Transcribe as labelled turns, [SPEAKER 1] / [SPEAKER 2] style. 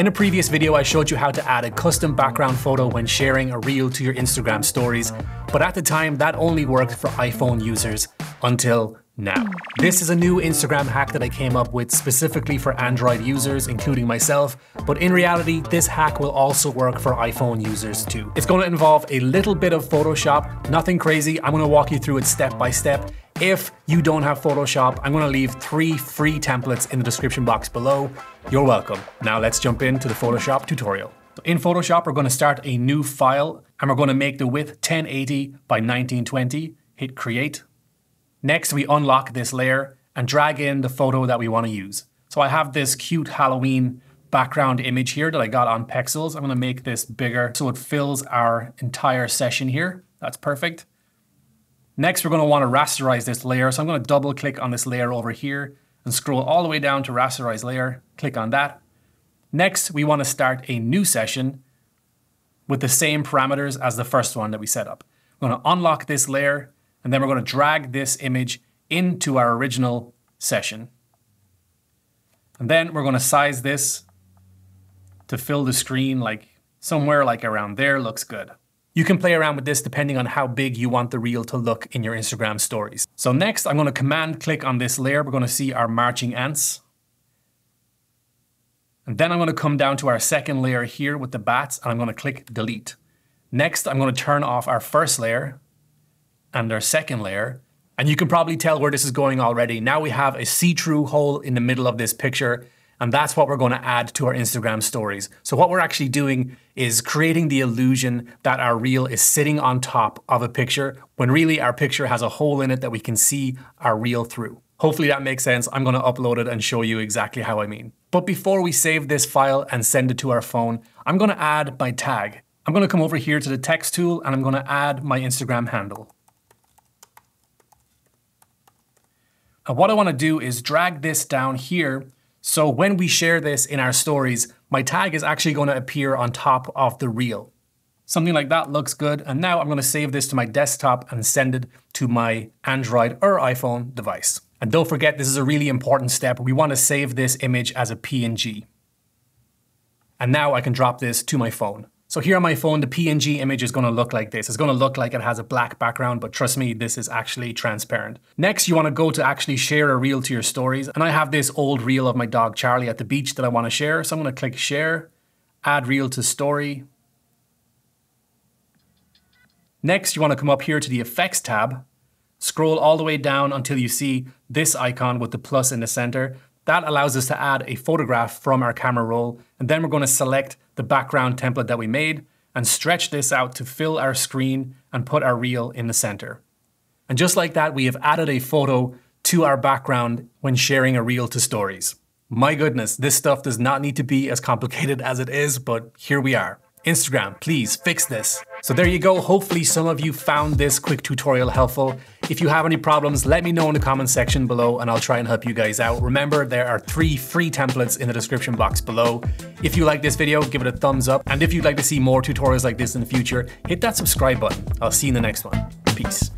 [SPEAKER 1] In a previous video, I showed you how to add a custom background photo when sharing a reel to your Instagram stories, but at the time that only worked for iPhone users until now. This is a new Instagram hack that I came up with specifically for Android users, including myself, but in reality, this hack will also work for iPhone users too. It's going to involve a little bit of Photoshop, nothing crazy. I'm going to walk you through it step by step. If you don't have Photoshop, I'm going to leave three free templates in the description box below. You're welcome. Now let's jump into the Photoshop tutorial. In Photoshop, we're going to start a new file and we're going to make the width 1080 by 1920. Hit create. Next, we unlock this layer and drag in the photo that we want to use. So I have this cute Halloween background image here that I got on Pexels. I'm going to make this bigger so it fills our entire session here. That's perfect. Next, we're going to want to rasterize this layer. So I'm going to double click on this layer over here and scroll all the way down to rasterize layer. Click on that. Next, we want to start a new session with the same parameters as the first one that we set up. We're going to unlock this layer and then we're going to drag this image into our original session. And then we're going to size this to fill the screen like somewhere like around there looks good. You can play around with this depending on how big you want the reel to look in your Instagram stories. So next, I'm going to command click on this layer. We're going to see our marching ants. And then I'm going to come down to our second layer here with the bats and I'm going to click delete. Next, I'm going to turn off our first layer and our second layer. And you can probably tell where this is going already. Now we have a see-through hole in the middle of this picture, and that's what we're going to add to our Instagram stories. So what we're actually doing is creating the illusion that our reel is sitting on top of a picture, when really our picture has a hole in it that we can see our reel through. Hopefully that makes sense. I'm going to upload it and show you exactly how I mean. But before we save this file and send it to our phone, I'm going to add my tag. I'm going to come over here to the text tool and I'm going to add my Instagram handle. And what I want to do is drag this down here. So when we share this in our stories, my tag is actually going to appear on top of the reel. Something like that looks good. And now I'm going to save this to my desktop and send it to my Android or iPhone device. And don't forget, this is a really important step. We want to save this image as a PNG. And now I can drop this to my phone. So here on my phone, the PNG image is gonna look like this. It's gonna look like it has a black background, but trust me, this is actually transparent. Next, you wanna go to actually share a reel to your stories. And I have this old reel of my dog Charlie at the beach that I wanna share. So I'm gonna click share, add reel to story. Next, you wanna come up here to the effects tab, scroll all the way down until you see this icon with the plus in the center. That allows us to add a photograph from our camera roll, and then we're going to select the background template that we made and stretch this out to fill our screen and put our reel in the center. And just like that, we have added a photo to our background when sharing a reel to stories. My goodness, this stuff does not need to be as complicated as it is, but here we are. Instagram, please fix this. So there you go. Hopefully some of you found this quick tutorial helpful. If you have any problems, let me know in the comment section below and I'll try and help you guys out. Remember, there are three free templates in the description box below. If you like this video, give it a thumbs up. And if you'd like to see more tutorials like this in the future, hit that subscribe button. I'll see you in the next one. Peace.